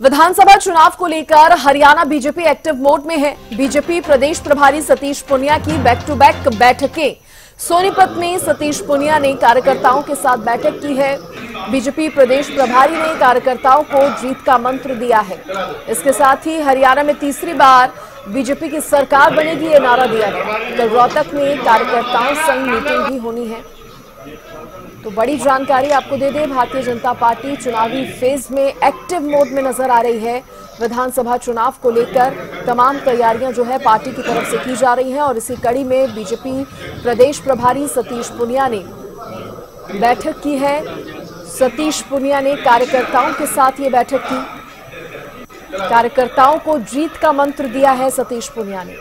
विधानसभा चुनाव को लेकर हरियाणा बीजेपी एक्टिव मोड में है। बीजेपी प्रदेश प्रभारी सतीश पुनिया की बैक टू बैक बैठकें सोनीपत में सतीश पुनिया ने कार्यकर्ताओं के साथ बैठक की है। बीजेपी प्रदेश प्रभारी ने कार्यकर्ताओं को जीत का मंत्र दिया है। इसके साथ ही हरियाणा में तीसरी बार बीजेपी की सरकार बनेगी ये नारा दिया गया। कल रोहतक में कार्यकर्ताओं संग मीटिंग भी होनी है। तो बड़ी जानकारी आपको दे दें, भारतीय जनता पार्टी चुनावी फ़ेज़ में एक्टिव मोड में नज़र आ रही है। विधानसभा चुनाव को लेकर तमाम तैयारियाँ जो है पार्टी की तरफ़ से की जा रही हैं और इसी कड़ी में बीजेपी प्रदेश प्रभारी सतीश पुनिया ने बैठक की है। सतीश पुनिया ने कार्यकर्ताओं के साथ ये बैठक की। कार्यकर्ताओं को जीत का मंत्र दिया है सतीश पुनिया ने।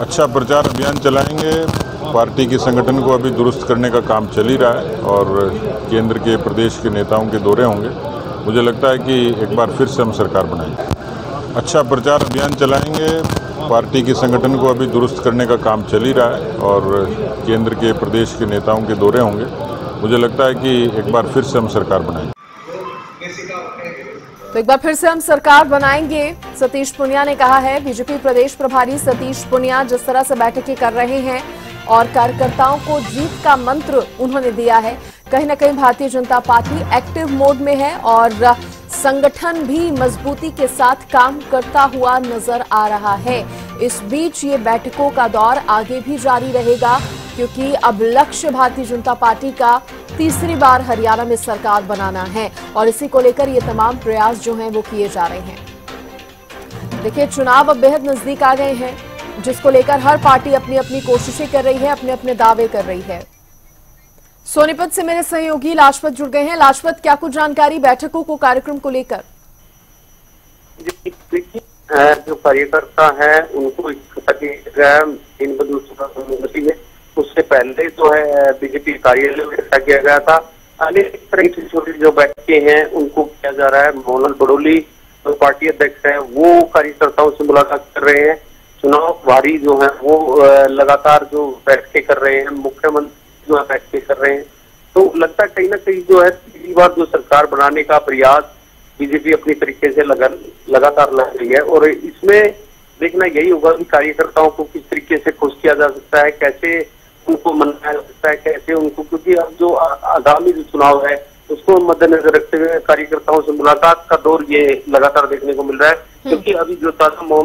अच्छा प्रचार अभियान चलाएँगे। पार्टी के संगठन को अभी दुरुस्त करने का काम चल ही रहा है और केंद्र के प्रदेश के नेताओं के दौरे होंगे। मुझे लगता है कि एक बार फिर से हम सरकार बनाएँगे। अच्छा प्रचार अभियान चलाएँगे। पार्टी के संगठन को अभी दुरुस्त करने का काम चल ही रहा है और केंद्र के प्रदेश के नेताओं के दौरे होंगे। मुझे लगता है कि एक बार फिर से हम सरकार बनाएँगे। तो एक बार फिर से हम सरकार बनाएँगे। सतीश पुनिया ने कहा है, बीजेपी प्रदेश प्रभारी सतीश पुनिया जिस तरह से बैठकें कर रहे हैं और कार्यकर्ताओं को जीत का मंत्र उन्होंने दिया है। कहीं ना कहीं Bharatiya Janata party active mode में है और संगठन भी मजबूती के साथ काम करता हुआ नज़र आ रहा है। इस बीच ये बैठकों का दौर आगे भी जारी रहेगा, क्योंकि अब लक्ष्य भारतीय जनता पार्टी का तीसरी बार हरियाणा में सरकार बनाना है और इसी को लेकर ये तमाम प्रयास जो हैं वो किए जा रहे हैं। देखिए, चुनाव अब बेहद नज़दीक आ गए हैं। जिसको लेकर हर पार्टी अपनी अपनी कोशिशें कर रही है अपने अपने दावे कर रही है। सोनीपत से मेरे सहयोगी लाजपत जुड़ गए हैं। लाजपत, क्या कुछ जानकारी बैठकों को कार्यक्रम को लेकर? जो कार्यकर्ता है, उनको इन अनुमति है। उससे पहले जो है बीजेपी कार्यालय में ऐसा किया गया था। अनेक तरह की छोटी जो बैठकें हैं, उनको किया जा रहा है। मोहन बडोली, जो पार्टी अध्यक्ष है, वो कार्यकर्ताओं से मुलाकात कर रहे हैं। चुनाव भारी जो है, वो लगातार जो बैठकें कर रहे हैं, मुख्यमंत्री जो है कर रहे हैं तो लगता है कहीं ना कहीं जो है तीसरी बार जो सरकार बनाने का प्रयास बीजेपी अपनी तरीके से लगा, लगातार लग रही है और इसमें देखना यही होगा कि कार्यकर्ताओं को किस तरीके से खुश किया जा सकता है, कैसे उनको मनाया जा सकता है, कैसे उनको, क्योंकि अब जो आगामी जो चुनाव है, उसको मद्देनजर रखते हुए कार्यकर्ताओं से मुलाकात का दौर ये लगातार देखने को मिल रहा है। क्योंकि अभी जो ताज़ा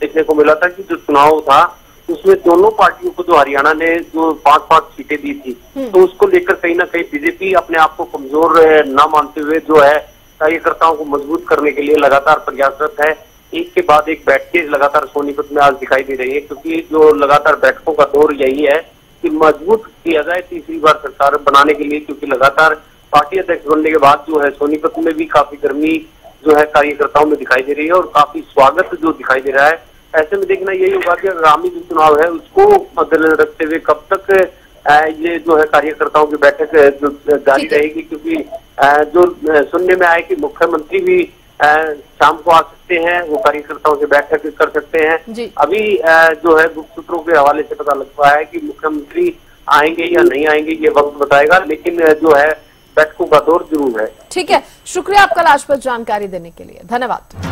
देखने को मिला था कि जो चुनाव था उसमें दोनों पार्टियों को जो हरियाणा ने जो पाँच पाँच सीटें दी थी हम्म। तो उसको लेकर कहीं ना कहीं बीजेपी अपने आप को कमज़ोर न मानते हुए जो है कार्यकर्ताओं को मज़बूत करने के लिए लगातार प्रयासरत है एक के बाद एक बैठकें लगातार सोनीपत में आज दिखाई दे रही है क्योंकि जो लगातार बैठकों का दौर यही है कि मज़बूत किया जाए तीसरी बार सरकार बनाने के लिए क्योंकि लगातार पार्टी अध्यक्ष बनने के बाद जो है सोनीपत में भी काफ़ी गर्मी जो है कार्यकर्ताओं में दिखाई दे रही है और काफ़ी स्वागत जो दिखाई दे रहा है। ऐसे में देखना यही होगा कि आगामी जो चुनाव है उसको मद्देनजर रखते हुए कब तक ये जो है कार्यकर्ताओं की बैठक जारी रहेगी क्योंकि जो सुनने में आए कि मुख्यमंत्री भी शाम को आ सकते हैं वो कार्यकर्ताओं से बैठक कर सकते हैं। अभी जो है गुप्त सूत्रों के हवाले से पता लग पाया है कि मुख्यमंत्री आएँगे या नहीं आएँगे ये वक्त बताएगा लेकिन जो है बैठकों का दौर ज़रूर है। ठीक है। शुक्रिया आपका लाजपत जानकारी देने के लिए। धन्यवाद।